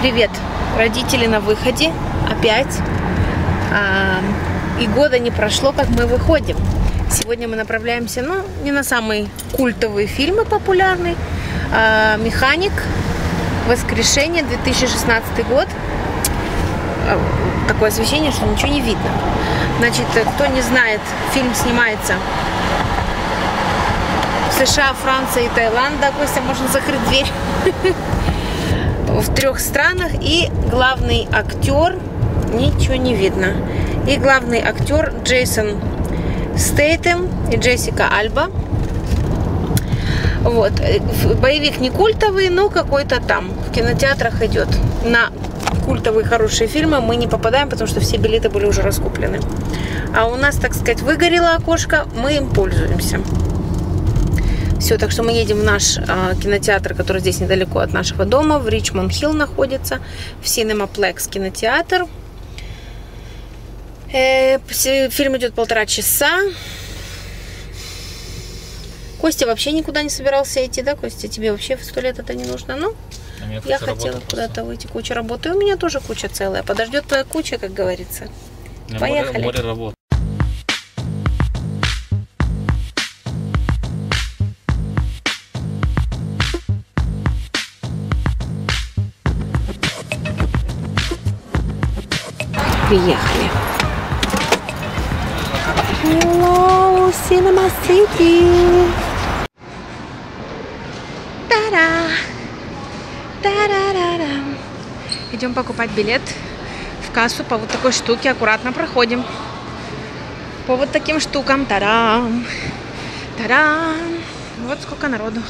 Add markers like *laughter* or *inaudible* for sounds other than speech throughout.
Привет! Родители на выходе опять. А, и года не прошло, как мы выходим. Сегодня мы направляемся, ну, не на самые культовые фильмы популярные. А, «Механик», «Воскрешение», 2016 год. А, такое освещение, что ничего не видно. Значит, кто не знает, фильм снимается в США, Франция и Таиланд. Да, Костя, можно закрыть дверь. *laughs* В трех странах. И главный актер, ничего не видно. И главный актер Джейсон Стейтем и Джессика Альба. Вот. Боевик не культовый, но какой-то там. В кинотеатрах идет. На культовые хорошие фильмы мы не попадаем, потому что все билеты были уже раскуплены. А у нас, так сказать, выгорело окошко, мы им пользуемся. Все, так что мы едем в наш э, кинотеатр, который здесь недалеко от нашего дома, в Ричмонд Хилл находится, в Cinemaplex кинотеатр. Э, фильм идет полтора часа. Костя вообще никуда не собирался идти, да, Костя? Тебе вообще в сто лет это не нужно, ну? А Я хотела куда-то выйти, куча работы. У меня тоже куча целая. Подождет твоя куча, как говорится. Поехали. Море, море работ. Приехали. Hello, Cinema City. Та-да! Та-да-да-да. Идем покупать билет в кассу по вот такой штуке. Аккуратно проходим. По вот таким штукам. Тарам! Тарам! Вот сколько народу.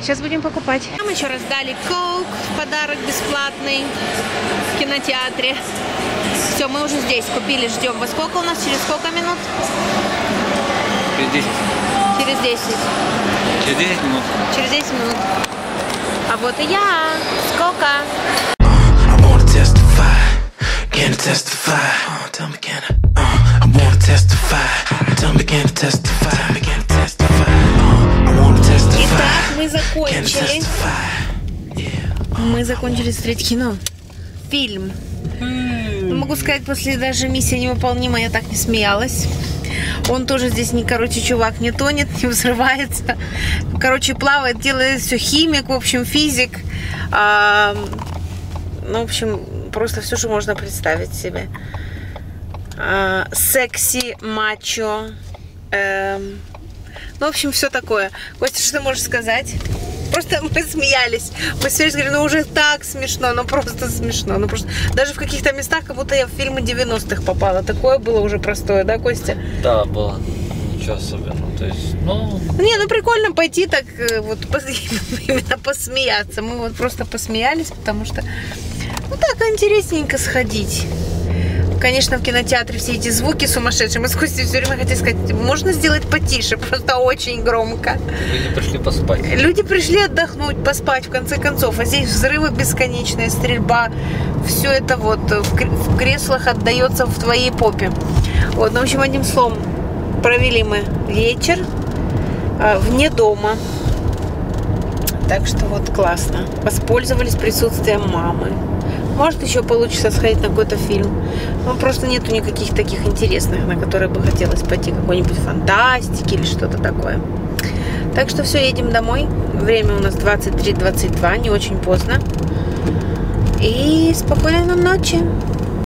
Сейчас будем покупать. Нам еще раздали коук в подарок бесплатный в кинотеатре. Все, мы уже здесь купили, ждем. Во сколько у нас? Через сколько минут? Через 10. Через 10. Через 10 минут. Через 10 минут. А вот и я. Сколько? Can testify? Uh, tell me can I? Uh, I wanna testify, tell me can I testify? Tell me can I testify? Uh, I wanna testify, Итак, мы закончили. Yeah. Мы закончили смотреть кино. Фильм. Ну, могу сказать, после даже миссия невыполнима я так не смеялась. Он тоже здесь не, короче, чувак не тонет, *laughs* не взрывается. Короче, плавает, делает все химик, в общем, физик. А, ну, в общем, просто все, что можно представить себе. А, секси, мачо. эм, ну, в общем, все такое. Костя, что ты можешь сказать? Просто мы смеялись. Мы смеялись, говорили, ну уже так смешно, ну просто смешно. Ну просто даже в каких-то местах, как будто я в фильмы 90-х попала. Такое было уже простое, да, Костя? Да, было. Ничего особенного. То есть, ну, Не, ну прикольно пойти так э, вот *laughs* именно посмеяться. Мы вот просто посмеялись, потому что ну так интересненько сходить. Конечно, в кинотеатре все эти звуки сумасшедшие. Мы с Костей все время хотели сказать, можно сделать потише, *laughs* просто очень громко. люди пришли поспать. Люди пришли отдохнуть, поспать в конце концов, а здесь взрывы бесконечные, стрельба, все это вот в креслах отдается в твоей попе. Вот, ну, в общем, одним словом, провели мы вечер а, вне дома. Так что вот классно. Воспользовались присутствием мамы. Может, еще получится сходить на какой-то фильм. Ну, просто нету никаких таких интересных, на которые бы хотелось пойти. Какой-нибудь фантастики или что-то такое. Так что все, едем домой. Время у нас 23.22, не очень поздно. И спокойной нам ночи.